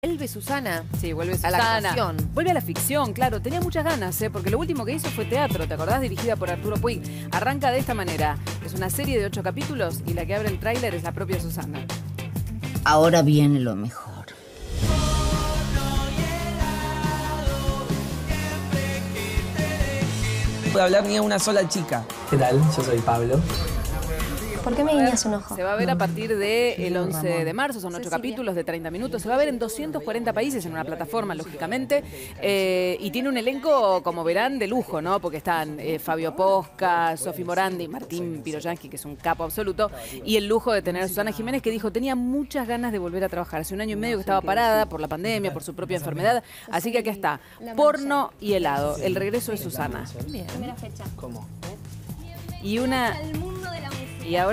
Vuelve Susana. Sí, vuelve A la Susana. actuación. Vuelve a la ficción, claro. Tenía muchas ganas, ¿eh? porque lo último que hizo fue teatro, ¿te acordás? Dirigida por Arturo Puig. Arranca de esta manera. Es una serie de ocho capítulos y la que abre el tráiler es la propia Susana. Ahora viene lo mejor. No puede hablar ni a una sola chica. ¿Qué tal? Yo soy Pablo. ¿Por qué me guiñas un ojo? Se va a ver a partir del 11 de marzo, son ocho capítulos de 30 minutos. Se va a ver en 240 países en una plataforma, lógicamente. Eh, y tiene un elenco, como verán, de lujo, ¿no? Porque están eh, Fabio Posca, Sofi Morandi, Martín Piroyansky, que es un capo absoluto. Y el lujo de tener a Susana Jiménez, que dijo tenía muchas ganas de volver a trabajar. Hace un año y medio que estaba parada por la pandemia, por su propia enfermedad. Así que aquí está: porno y helado. El regreso de Susana. Primera fecha. ¿Cómo? Y una. Y ahora.